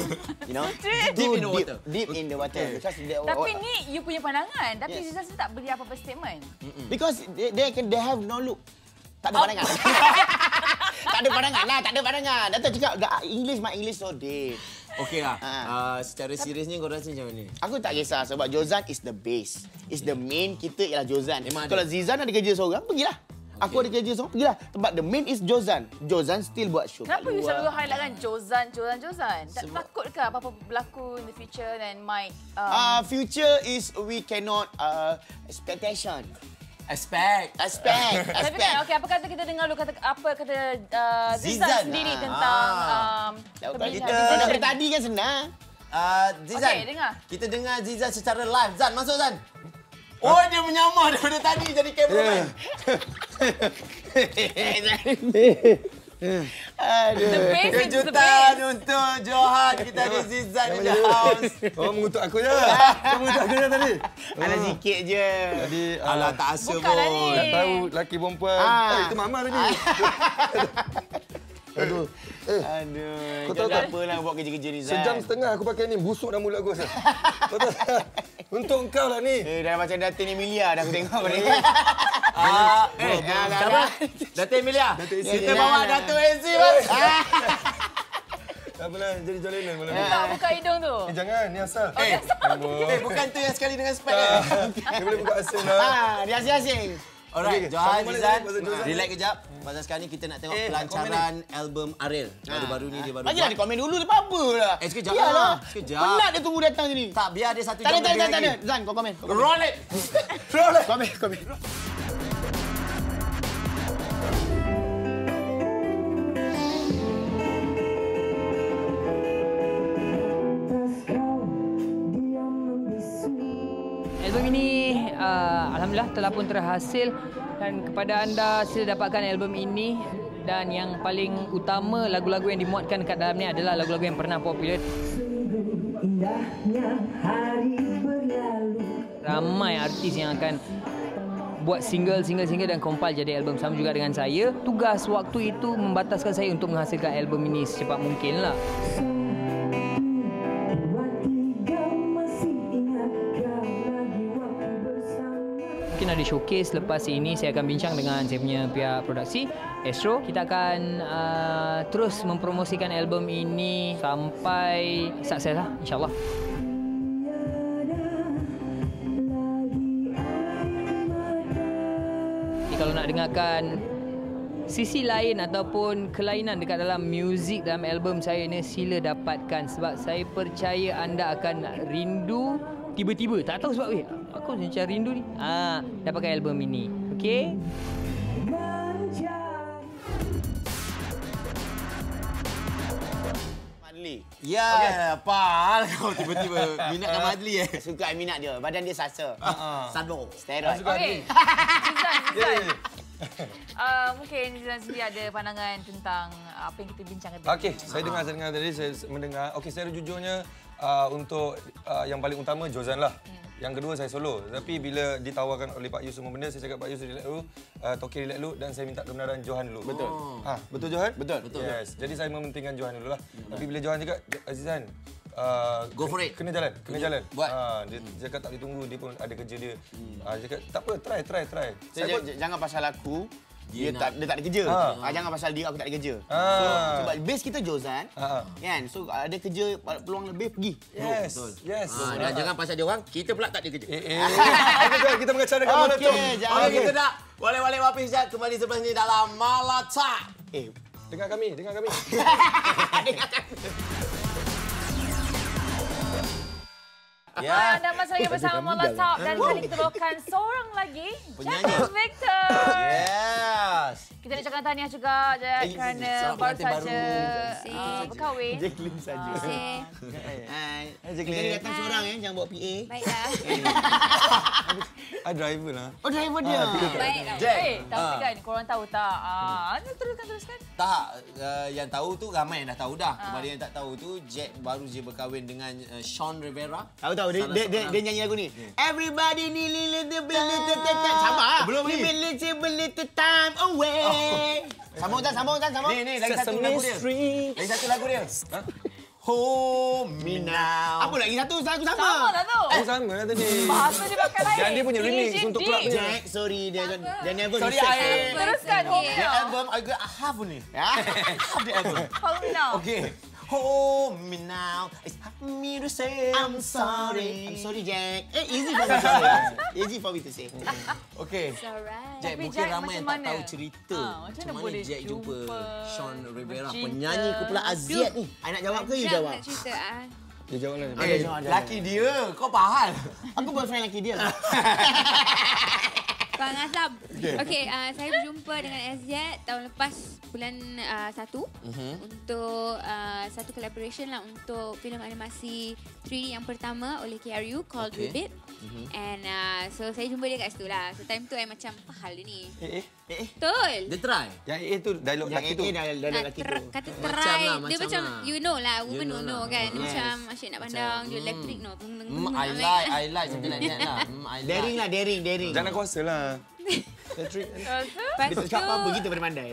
[LAUGHS] you know? Deep? Deep in the water. Deep in the water. Okay. Because the, tapi ni you punya pandangan. Tapi Yes. Zizan sendiri tak beri apa-apa statement. Because they, they can they have no look. Tak ada Oh. pandangan. [LAUGHS] tak ada pandangan lah, tak ada pandangan. Datuk cakap "Gak, English my English so deep. Okey lah. Ha. Uh, secara seriusnya kau rasa macam mana? Aku tak kisah sebab Jozan is the base. Is the main kita ialah Jozan. Memang ada. Kalau Zizan ada kerja seorang, pergilah. Aku ada kerja seorang, pergilah. But the main is Jozan. Jozan still buat show. Kenapa you selalu highlight kan Jozan, Jozan, Jozan? Tak takut ke apa-apa berlaku in the future dan might... Um, Uh, future is we cannot uh, expectation. Expect. Expect. [LAUGHS] Tapi kan, okay, apa kata kita dengar dulu kata apa kata uh, Zizan, Zizan. sendiri Ah. tentang um, pemilihan kita daripada tadi kan senang. Uh, Zizan. Okey, dengar. Kita dengar Zizan secara live. Zan, masuk Zan. Oh, dia menyamar daripada tadi jadi cameraman. [LAUGHS] [LAUGHS] Aduh. The the Kejutan base. untuk Johan. Kita ada Zizan in the house. Oh, mengutuk aku je. Kau mengutuk aku je tadi. Ada sikit je. Jadi, Alah, tak asa lah pun. tak tahu lelaki perempuan. Ah. Eh, itu mama tadi. [LAUGHS] Aduh. Eh, Aduh. Kau tahu tak tak? apa lah buat kerja-kerja ni, Zan. sejam setengah aku pakai ni. Busuk dah mulut aku. Zan. Kau tahu tak? Untuk kau lah ni. Eh, dah macam Datin Emilia dah aku tengok ni. [LAUGHS] Ah, eh, siapa? dah. Datuk Emilia. Kita bawa. Datuk Ezi, Mas. Tak apalah, jadi Lennon malam ni. Buka, buka hidung tu. Eh, jangan. Ni asal. Eh, eh, bukan tu yang sekali dengan spek. eh. Dia boleh buka asal lah. Ah, dia asing-asing. Alright, Okey, Johan, sambung balik Zizan, Jozan. relax kejap. Pasal sekarang ni kita nak tengok Eh, pelancaran album Ariel. Baru-baru ni dia baru Bagilah dia komen dulu, apa lah. Eh, sekejap Biarlah. lah. Sekejap. Penat dia tunggu datang sini. Tak, biar dia satu Tak ada, jam tak ada, lebih tak ada. lagi. Zan, kau komen. Kau komen. Roll [LAUGHS] it. Komen, komen. Album ini uh, alhamdulillah telah pun terhasil dan kepada anda sila dapatkan album ini dan yang paling utama lagu-lagu yang dimuatkan dekat dalam ni adalah lagu-lagu yang pernah popular. Ramai artis yang akan buat single, single, single dan compile jadi album sama juga dengan saya. Tugas waktu itu membataskan saya untuk menghasilkan album ini secepat mungkin lah. Ada showcase lepas ini saya akan bincang dengan saya punya pihak produksi Astro. Kita akan uh, terus mempromosikan album ini sampai sukses lah insyaAllah. Kalau nak dengarkan sisi lain ataupun kelainan dekat dalam muzik dalam album saya ni sila dapatkan sebab saya percaya anda akan rindu tiba-tiba tak tahu sebab eh aku macam rindu ni ah dapatkan album ini okey Madli. Ya, Okey. Pal. [LAUGHS] Kau tiba-tiba minatkan Madli eh. Suka minat dia. Badan dia sasa. Ha. Sado. Steroid. Okey. Suzan, Suzan. Uh, mungkin Suzan sendiri ada pandangan tentang apa yang kita bincangkan tadi. Okey, saya dengar, saya dengar tadi, saya mendengar. Okey, saya jujurnya uh, untuk uh, yang paling utama Jozan lah. Yang kedua saya solo. Tapi bila ditawarkan oleh Pak Yus semua benda, saya cakap Pak Yus relax dulu, uh, Toki relax dulu dan saya minta kebenaran Johan dulu. Betul. Ha, betul Johan? Betul. Betul. Yes. Jadi saya mementingkan Johan dulu lah. Tapi bila Johan cakap, Azizan, Uh, Go for it. Kena jalan, kena jalan. Buat. Ha, dia, dia cakap tak boleh tunggu, dia pun ada kerja dia. Ha, dia cakap, tak apa, try, try, try. Saya pun, j- jangan pasal aku dia, Dia tak dia tak ada kerja. Ha. Ha. jangan pasal dia aku tak ada kerja. Ha. So, sebab base kita Jozan. Ha. Kan? So ada kerja peluang lebih pergi. Yes, Betul. yes. Ha, dan jangan pasal dia orang, kita pula tak ada kerja. Eh, eh. [LAUGHS] Kita mengacarakan malam tu. Okey, jangan. Okey, kita nak boleh-boleh wapis jat kembali sebelah sini dalam Malata. Eh, Dengar kami, dengar kami. [LAUGHS] [LAUGHS] Ya. Anda masih lagi bersama Mola Talk dan kali kita bawakan seorang lagi, Penyanyi. Jacob Victor. Yes. Kita nak cakap tahniah juga Jack Eh, kerana baru saja uh, berkahwin. Jacqueline saja. Hai. Jacqueline. Jadi datang seorang eh, jangan bawa PA. Baiklah. [LAUGHS] Ah, driver lah. Oh, driver dia. Baiklah. Jack. Eh, tapi Ah. kan korang tahu tak? Ah, anda teruskan teruskan. Tak, uh, yang tahu tu ramai yang dah tahu dah. Ah. Kepada yang tak tahu tu, Jack baru je berkahwin dengan uh, Sean Rivera. Tahu tahu dia, Salah dia, dia, seorang. dia nyanyi lagu ni. Everybody need a little bit little time. Sama ah. Belum ni. Me little little time away. Sambung Tan, sambung Tan, sambung. Ni, ni, lagi satu lagu dia. Lagi satu lagu dia. Hold me now. Apa lagi satu lagu sama? Sama tak tu? Oh, sama lah tadi. Bahasa dia pakai lain. Yang dia punya remix untuk club punya. Jack, sorry dia dia never Sorry, research. I- Teruskan, The Homia. album I got half ni. [LAUGHS] Ya. Half the album. Homia. Okay. Hold me now. It's hard for me to say I'm sorry. I'm sorry, Jack. Eh, easy for me to [LAUGHS] say. Easy for me to say. Okay. Alright. Jack, Tapi mungkin Jack ramai yang macam tak mana? tahu cerita. Ah, macam mana boleh Jack jumpa jumpa Sean Rivera. bercinta? Penyanyi kumpulan Aziat ni. I nak jawab ke you Jap jawab? nak cerita ah. Dia jawab lah. Jawab. Laki dia, kau pahal. Aku boyfriend lelaki dia. [LAUGHS] Bang Azam. Okay, okay uh, saya berjumpa dengan SZ tahun lepas bulan uh, 1 Mhm. untuk uh, satu collaboration lah untuk filem animasi 3D yang pertama oleh KRU called Okay. Ribbit. Mhm. And uh, so saya jumpa dia kat situ lah. So time tu I macam apa hal dia ni? Eh, eh. Betul. Dia try. Yang eh tu dialog Yang lelaki tu. dah dah Ah, lelaki tu. kata Macam try lah, dia macam macam lah. you know lah You woman know know, know lah. kan dia Yes. macam asyik nak pandang dia hmm. elektrik no Tung, tung, Mm, I like, I like something like that lah. Mm, I [LAUGHS] like. Daring lah, daring, daring. Jangan kuasa lah. Lepas Dia tu cakap apa kita pandai.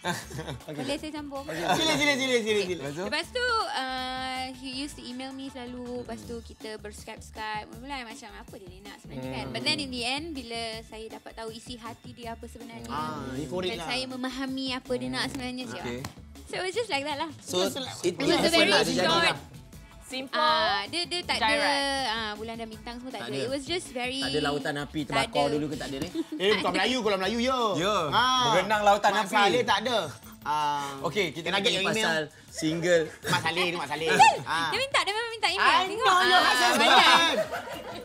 [LAUGHS] boleh saya sambung Sila, sila, sila, sila, sila. Lepas tu uh, he used to email me selalu Lepas tu kita berskype Skype Mula-mula macam apa dia ni nak sebenarnya kan But then in the end bila saya dapat tahu isi hati dia apa sebenarnya Ah, Dan lah. saya memahami apa dia nak sebenarnya siap. Okay. So it was just like that lah So, it It was a very short. Simple. Ah, dia dia tak Direct. ada ah bulan dan bintang semua tak, Tak ada. ada. It was just very Tak ada lautan api terbakar dulu ke tak ada ni? [LAUGHS] Eh, bukan Melayu. Kalau Melayu, ya. Ya. Ah. Berenang lautan Mak api. Saleh tak ada. Ah. Okey, kita nak get email. pasal single. Mak Saleh ni, Mak Saleh. [LAUGHS] Ah. Dia minta dia memang minta email. I Tengok. know your Ah, husband.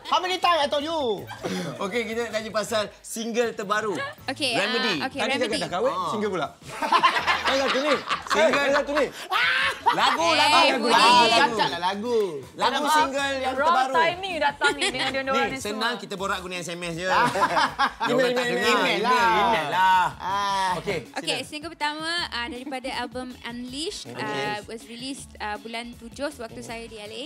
How many times I told you? [LAUGHS] Okey, kita nak tanya pasal single terbaru. Okay, Remedy. ah, okay, Tadi cakap remedy. dah kahwin, Ah. single pula. Yang satu ni. Single satu ni. Lagu, Eh, lagu, lagu, lagu, Ah, lagu. cacat lah lagu. Lagu Kenapa? single yang terbaru. timing you datang ni dengan dia [LAUGHS] orang Ni, ni senang semua. kita borak guna SMS je. [LAUGHS] Email, email, email, email lah. Email lah. Ah. Okey. Okay, single pertama uh, daripada album Unleashed uh, was released uh, bulan 7 sewaktu saya di LA.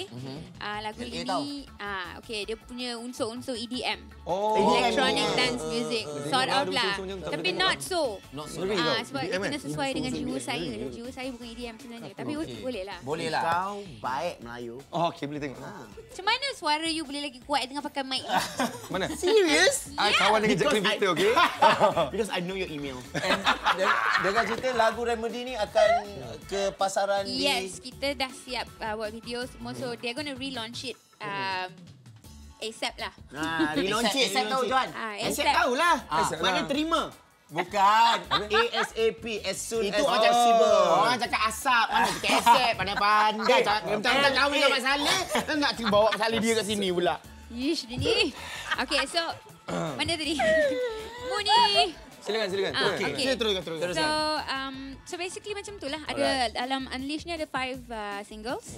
Uh, lagu LA ini uh, okay, dia punya unsur-unsur EDM. Oh. Electronic Oh. dance music. Betul. Sort of Betul, lah. Tapi not so. Not so. Ah, sebab dia kena kan? sesuai dengan jiwa saya. Jiwa saya bukan EDM sebenarnya. Tapi. Boleh lah. Boleh lah. Kau baik Melayu. Oh, okey boleh tengok. Macam mana suara you boleh lagi kuat dengan pakai mic? [LAUGHS] Mana? Serious? I kawan dengan Jacqueline I- Victor, okey? Because I know your email. And de- dengan cerita lagu Remedy ni akan ke pasaran di... Yes, kita dah siap uh, buat video semua. So they're gonna relaunch it um, ASAP lah. Ah, relaunch it. Accept tahu, Johan. Ah, Accept ASAP. tahulah. Accept Mana terima. Bukan. ASAP. As soon Itu as possible. Orang cakap asap, mana cakap asap, pandai-pandai. Cakap Minta-minta kahwin dengan Mak Saleh. Nak bawa Mak Saleh dia kat sini pula. Yish, dia ni. Okay, so mana tadi? Mu ni. Silakan, silakan. Ah, okay. Sila teruskan, teruskan. So, um, so basically macam tu lah. Ada dalam Unleash ni ada five uh, singles.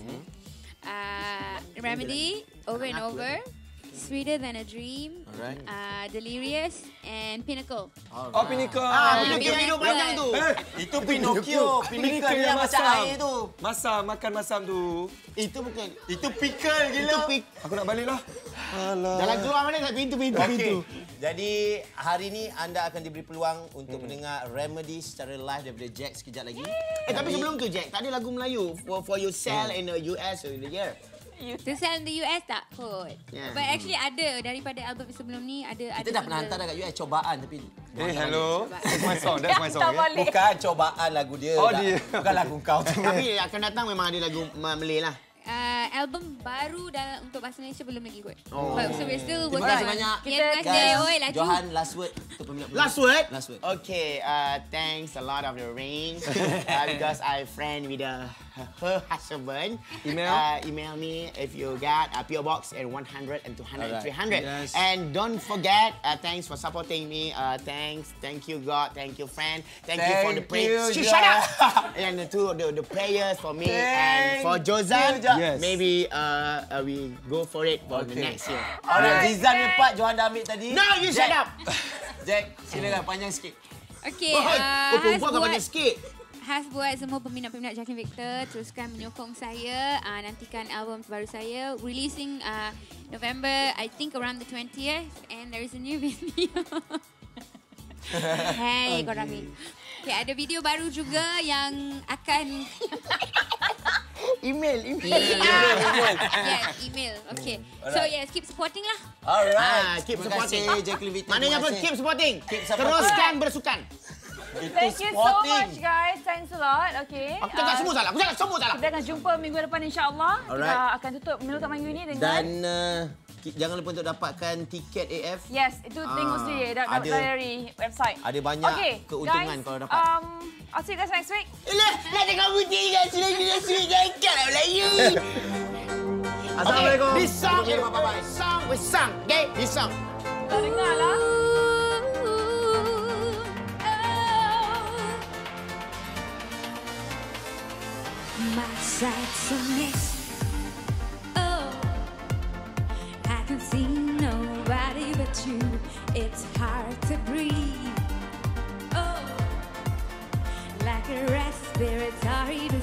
Uh, Remedy, Over and Over, Sweeter Than a Dream, Alright. uh, Delirious, and Pinnacle. Oh, Pinnacle. Ah, Ah, video video panjang tu. Eh, Itu Pinocchio. Pinnacle dia macam air tu. Masam, makan masam tu. Itu bukan. Itu pickle Itu gila. pik. Aku nak balik lah. Alah. Jalan keluar mana kat pintu pintu pintu. Okey. Jadi hari ni anda akan diberi peluang untuk mendengar Remedy secara live daripada Jack sekejap lagi. Eh tapi sebelum tu Jack, tak ada lagu Melayu for for you sell in the US or in the year. To in the US tak kot. Yeah. But actually ada daripada album sebelum ni ada ada Kita dah pernah hantar dah kat US cobaan tapi Eh, hello. That's my song. That's my song. [LAUGHS] Okay? balik. Bukan cobaan lagu dia. Oh, tak- dia. [LAUGHS] Bukan lagu kau tu. Tapi akan datang memang ada lagu Ma- Malay lah. Uh, album baru dalam untuk bahasa Malaysia belum lagi kot. Oh. But, so we're still Terima working kasih on. banyak. Kita Guys, kasih oi laju. Johan last word untuk peminat Last word? Last word. Okay, uh, thanks a lot of the rain [LAUGHS] uh, because I friend with uh, her husband. Email? Uh, email me if you got a PO box at 100 and 200 and Alright. 300. Yes. And don't forget, uh, thanks for supporting me. Uh, thanks, thank you God, thank you friend, thank, you for the Thank. God. Shut up! [LAUGHS] and the two the, the prayers for me and for Jozan. God. Yes. Maybe uh, uh, we go for it for the Okay. next year. Alright, Zizan punya part Johan dah ambil tadi. No, you shut up. Jack, silakan panjang sikit. Okay, Oh, uh, oh, perempuan kan banyak sikit. Has buat semua peminat-peminat Jacqueline Victor teruskan menyokong saya. Uh, nantikan album baru saya. Releasing uh, November, I think around the 20th. And there is a new [LAUGHS] video. [LAUGHS] hey, korang ni. Okay, ada video baru juga yang akan... [LAUGHS] Email, email. yes, email. Okay. So yes, keep supporting lah. Alright. Ah, keep Terima supporting. kasih, Jacqueline Victor. Maknanya apa? Keep supporting. Keep supporting. Teruskan bersukan. Itu Thank you so much guys. Thanks a lot. Okay. Aku cakap Uh, semua salah. Aku cakap semua salah. Kita akan jumpa minggu depan insya-Allah. Kita akan tutup menutup minggu ini dengan Dan uh, jangan lupa untuk dapatkan tiket AF. Yes, itu tengok Ah, sendiri da- ada- dari website. ada banyak okay, keuntungan guys, kalau dapat. Um, I'll see you guys next week. Lah, nak tengok putih kan. Sila kita sweet jangkat lah Melayu. Assalamualaikum. Okay, this song, Okay, bye-bye. song, this song, okay, this song. Dah dengar lah. Sights are mixed. Oh, I can see nobody but you. It's hard to breathe. Oh, like a respiratory disease.